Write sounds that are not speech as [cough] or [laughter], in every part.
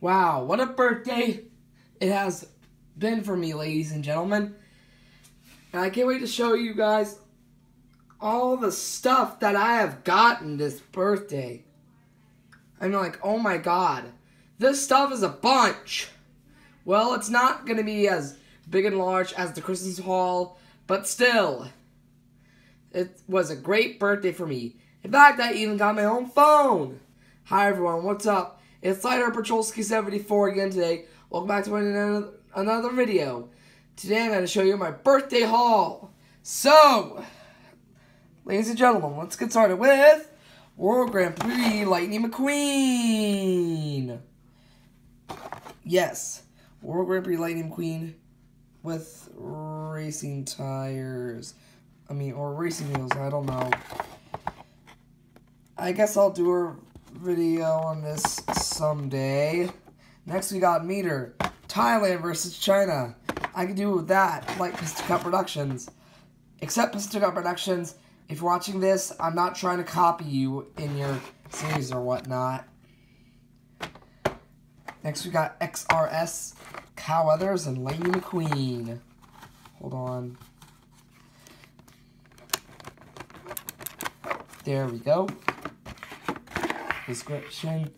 Wow, what a birthday it has been for me, ladies and gentlemen. And I can't wait to show you guys all the stuff that I have gotten this birthday. I'm like, oh my god, this stuff is a bunch. Well, it's not going to be as big and large as the Christmas haul, but still, it was a great birthday for me. In fact, I even got my own phone. Hi everyone, what's up? It's Lighter Patrolski 74 again today. Welcome back to another, another video. Today I'm going to show you my birthday haul. So, ladies and gentlemen, let's get started with World Grand Prix Lightning McQueen. Yes, World Grand Prix Lightning McQueen with racing tires. I mean, or racing wheels, I don't know. I guess I'll do a video on this someday. Next, we got Mater. Thailand versus China. I can do that, like Pistol Cup Productions. Except Pistol Cup Productions, if you're watching this, I'm not trying to copy you in your series or whatnot. Next, we got XRS, Cal Weathers, and Lightning McQueen. Hold on. There we go. Description.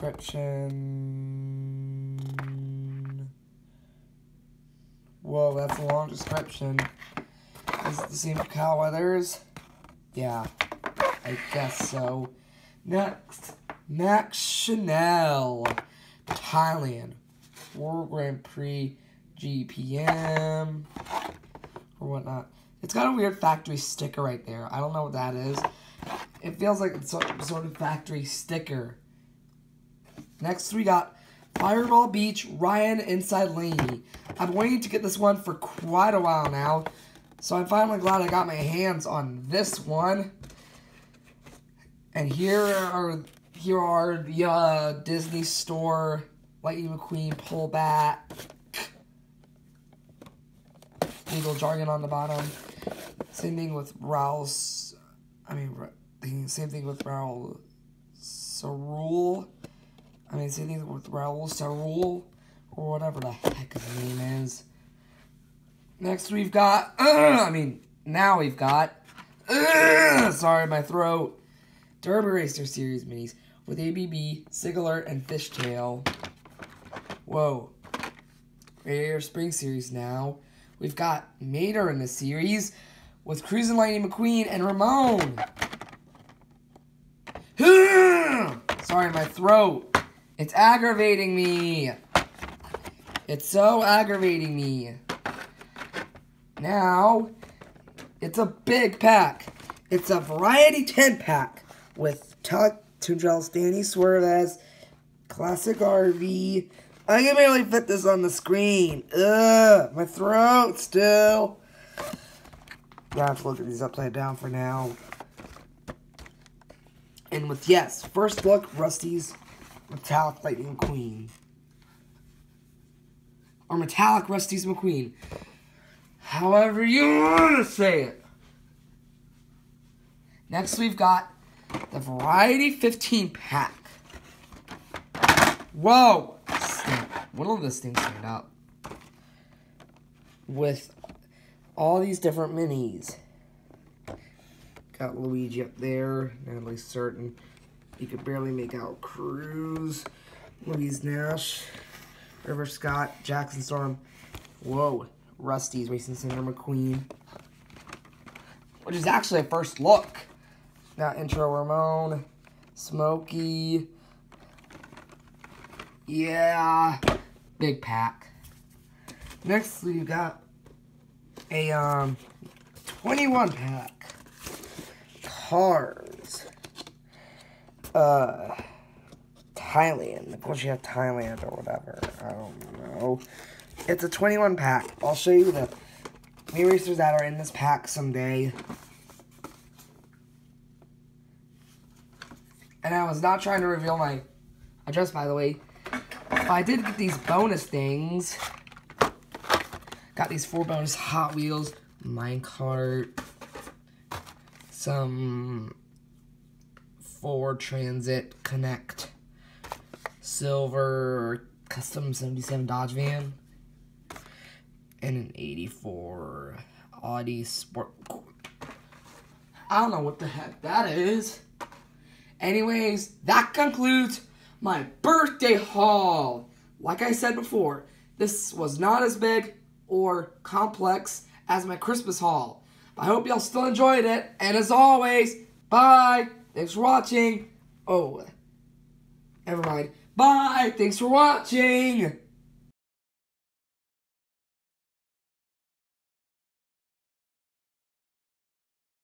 Description. Whoa, that's a long description. Is it the same Cal Weathers? Yeah, I guess so. Next, Max Schnell, Thailand, World Grand Prix, GPM, or whatnot. It's got a weird factory sticker right there. I don't know what that is. It feels like it's some sort of factory sticker. Next, we got Fireball Beach, Ryan Inside Laney. I've been waiting to get this one for quite a while now. So I'm finally glad I got my hands on this one. And here are here are the uh, Disney Store Lightning McQueen pullback. Legal jargon on the bottom. Same thing with Raoul's. I mean, same thing with Raoul ÇaRoule. I mean, same thing with Raoul ÇaRoule, or whatever the heck his name is. Next, we've got. Uh, [clears throat] I mean, now we've got. Uh, [clears throat] sorry, my throat. Derby Racer Series minis with ABB, Sigler, and Fishtail. Whoa. Radiator Spring Series now. We've got Mater in the series with Cruising Lightning McQueen and Ramon. [clears throat] Sorry, my throat. It's aggravating me. It's so aggravating me. Now, it's a big pack. It's a Variety 10 pack with Tuck, Tundrell, Danny Swervez, Classic RV. I can barely fit this on the screen. Ugh, my throat still. I have to look at these upside down for now. And with, yes, first look, Rusty's Metallic Lightning McQueen. Or Metallic Rusty's McQueen. However you want to say it. Next, we've got the Variety 15 pack. Whoa! What of this thing stand up? With all these different minis. Got Luigi up there, Natalie Certain. You could barely make out Cruz, Louise Nash, River Scott, Jackson Storm. Whoa, Rusty's Racing Center McQueen. Which is actually a first look. Got Intro Ramon, Smokey. Yeah, big pack. Next, we got a um 21 pack cars. Uh, Thailand. Course, you have Thailand or whatever. I don't know. It's a 21 pack. I'll show you the me racers that are in this pack someday. And I was not trying to reveal my address, by the way. I did get these bonus things. Got these four bonus Hot Wheels, minecart, some Ford Transit Connect, silver custom 77 Dodge van and an 84 Audi Sport. I don't know what the heck that is. Anyways, that concludes my birthday haul. Like I said before, this was not as big or complex as my Christmas haul. I hope y'all still enjoyed it. And as always, bye. Thanks for watching. Oh, never mind. Bye. Thanks for watching.